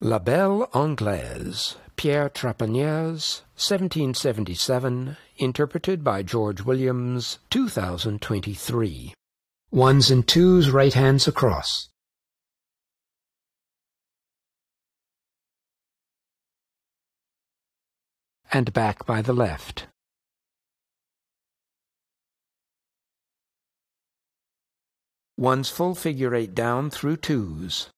La Belle Anglaise, Pierre Trappeniers, 1777, interpreted by George Williams, 2023. Ones and twos, right hands across. And back by the left. One's full figure eight down through twos.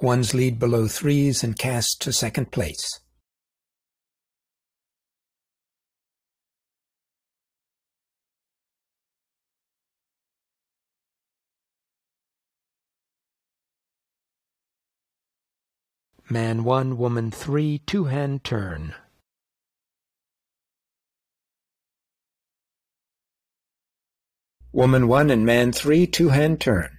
One's lead below threes and cast to second place. Man 1, Woman 3, two-hand turn. Woman 1 and Man 3, two-hand turn.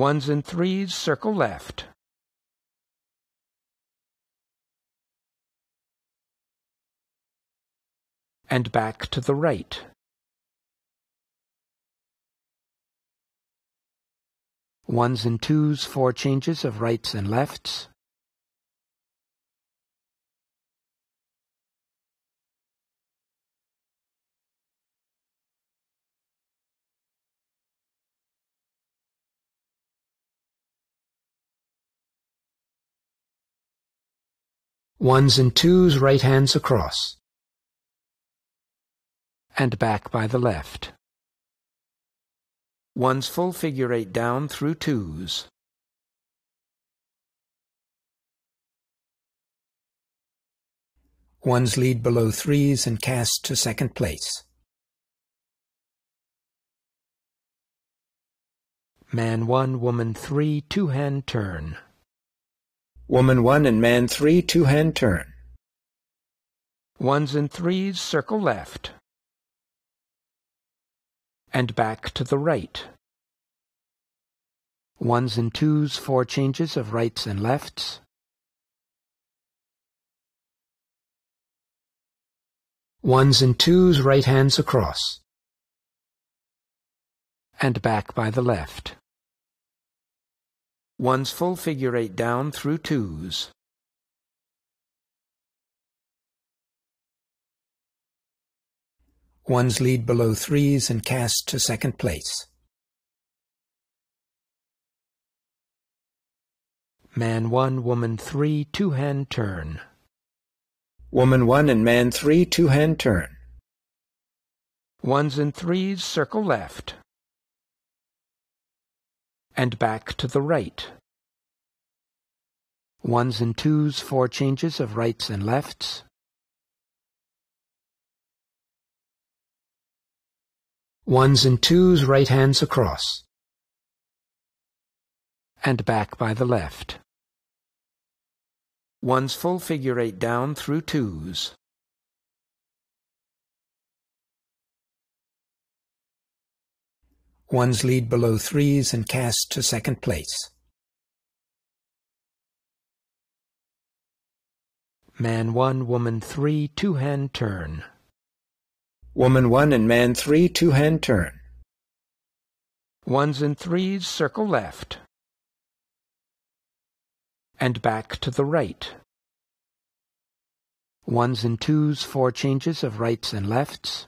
Ones and threes, circle left. And back to the right. Ones and twos, four changes of rights and lefts. Ones and twos, right hands across. And back by the left. One's full figure eight down through twos. One's lead below threes and cast to second place. Man 1, Woman 3, two-hand turn. Woman 1 and Man 3, two-hand turn. Ones and threes, circle left. And back to the right. Ones and twos, four changes of rights and lefts. Ones and twos, right hands across. And back by the left. One's full figure eight down through twos. One's lead below threes and cast to second place. Man 1, Woman 3, two-hand turn. Woman 1 and Man 3, two-hand turn. Ones and threes, circle left and back to the right. Ones and twos, four changes of rights and lefts. Ones and twos, right hands across. And back by the left. One's full figure eight down through twos. One's lead below threes and cast to second place. Man 1, Woman 3, two-hand turn. Woman 1 and Man 3, two-hand turn. Ones and threes, circle left. And back to the right. Ones and twos, four changes of rights and lefts.